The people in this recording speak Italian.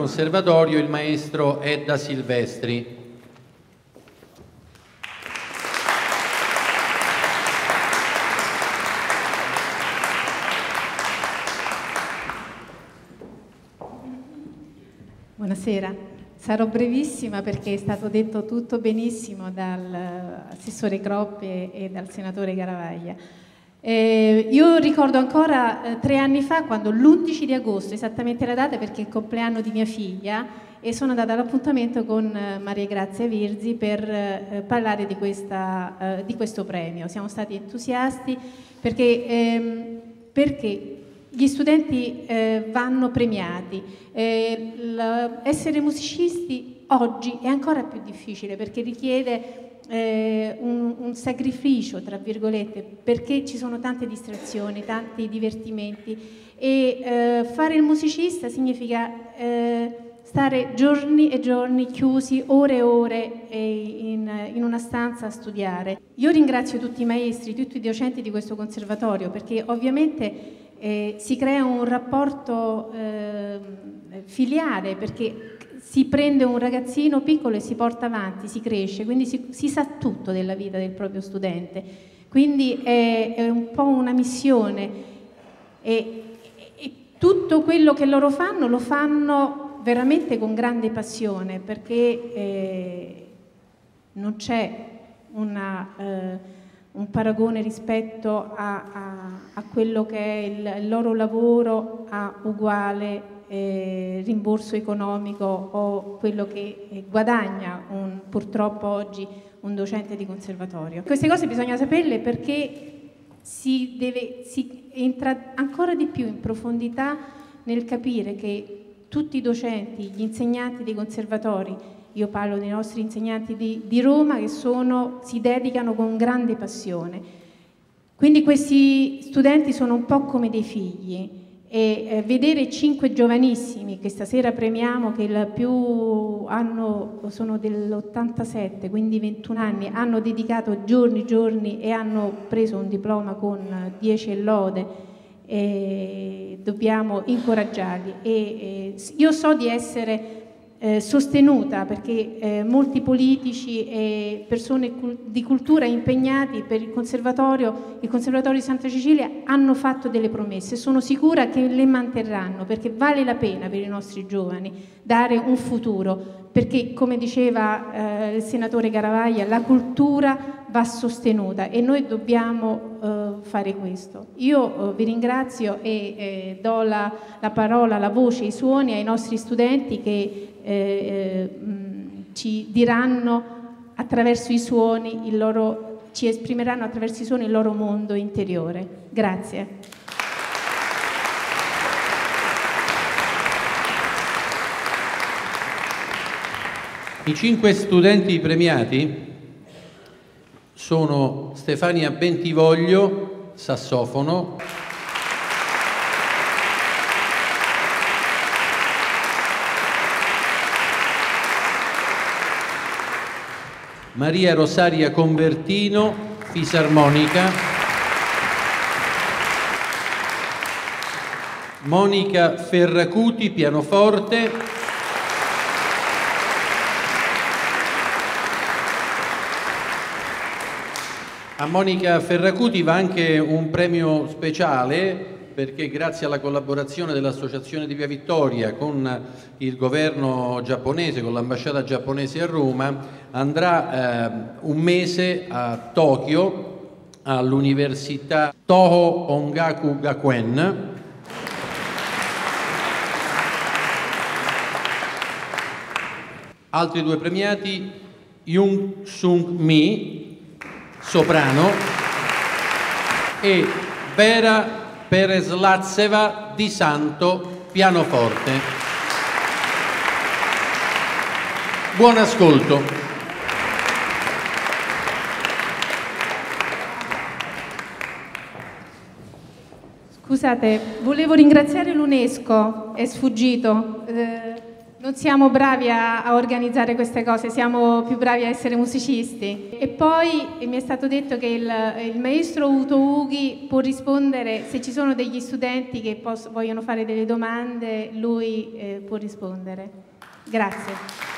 conservatorio il maestro Edda Silvestri. Buonasera, sarò brevissima perché è stato detto tutto benissimo dall'assessore Croppi e dal senatore Garavaglia. Eh, io ricordo ancora eh, tre anni fa, quando l'11 di agosto, esattamente la data perché è il compleanno di mia figlia, e sono andata all'appuntamento con eh, Maria Grazia Virzi per eh, parlare di, questa, eh, di, questo premio. Siamo stati entusiasti perché, ehm, perché gli studenti eh, vanno premiati. essere musicisti oggi è ancora più difficile perché richiede eh, un, un, sacrificio, tra virgolette, perché ci sono tante distrazioni, tanti divertimenti e eh, fare il musicista significa eh, stare giorni e giorni chiusi, ore e ore in, in, una stanza a studiare. Io ringrazio tutti i maestri, tutti i docenti di questo conservatorio perché ovviamente eh, si crea un rapporto eh, filiale perché si prende un ragazzino piccolo e si porta avanti, si cresce, quindi si, si sa tutto della vita del proprio studente. Quindi è, è un po' una missione e, e, tutto quello che loro fanno lo fanno veramente con grande passione perché eh, non c'è una, eh, un paragone rispetto a, a, a, quello che è il, il loro lavoro a uguale eh, rimborso economico o quello che eh, guadagna un, purtroppo oggi un docente di conservatorio. Queste cose bisogna saperle perché si, deve, si entra ancora di più in profondità nel capire che tutti i docenti, gli insegnanti dei conservatori, io parlo dei nostri insegnanti di, di Roma che sono, si dedicano con grande passione. Quindi questi studenti sono un po' come dei figli e eh, vedere cinque giovanissimi che stasera premiamo, che il più hanno, sono dell'87, quindi 21 anni, hanno dedicato giorni e giorni e hanno preso un diploma con 10 lode, e dobbiamo incoraggiarli. E, e io so di essere eh, sostenuta perché eh, molti politici e persone di cultura impegnati per il conservatorio, il conservatorio di Santa Cecilia hanno fatto delle promesse. Sono sicura che le manterranno perché vale la pena per i nostri giovani dare un futuro perché come diceva eh, il senatore Garavaglia la cultura va sostenuta e noi dobbiamo eh, fare questo. Io eh, vi ringrazio e eh, do la, la parola, la voce, i suoni ai nostri studenti che eh, eh, ci diranno attraverso i suoni il loro, ci esprimeranno attraverso i suoni il loro mondo interiore. Grazie. I cinque studenti premiati sono Stefania Bentivoglio, sassofono, Maria Rosaria Convertino, fisarmonica, Monica Ferracuti, pianoforte, A Monica Ferracuti va anche un premio speciale perché grazie alla collaborazione dell'Associazione di Via Vittoria con il governo giapponese, con l'ambasciata giapponese a Roma, andrà eh, un mese a Tokyo all'Università Toho Ongaku Gakuen Altri due premiati, Jung Sung Mi, soprano, e Vera Pereslatseva di Santo, pianoforte. Buon ascolto. Scusate, volevo ringraziare l'UNESCO, è sfuggito. Eh, non siamo bravi a, a, organizzare queste cose, siamo più bravi a essere musicisti. E poi mi è stato detto che il, il maestro Uto Ughi può rispondere, se ci sono degli studenti che posso, vogliono fare delle domande, lui eh, può rispondere. Grazie.